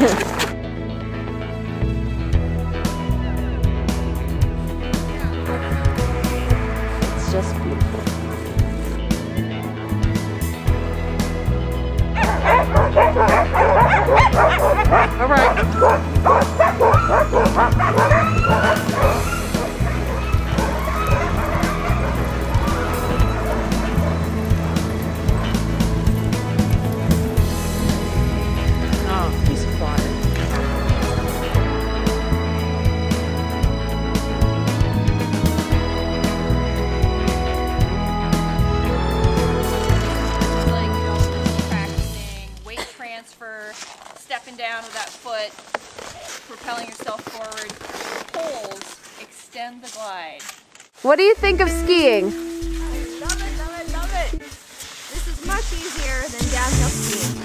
it's just beautiful. All right. Stepping down with that foot, propelling yourself forward. Poles extend the glide. What do you think of skiing? I love it, love it, love it. This is much easier than downhill skiing.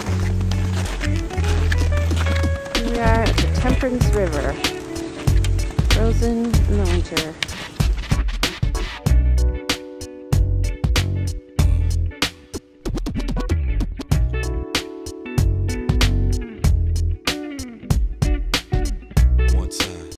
We are at the Temperance River, frozen in the winter.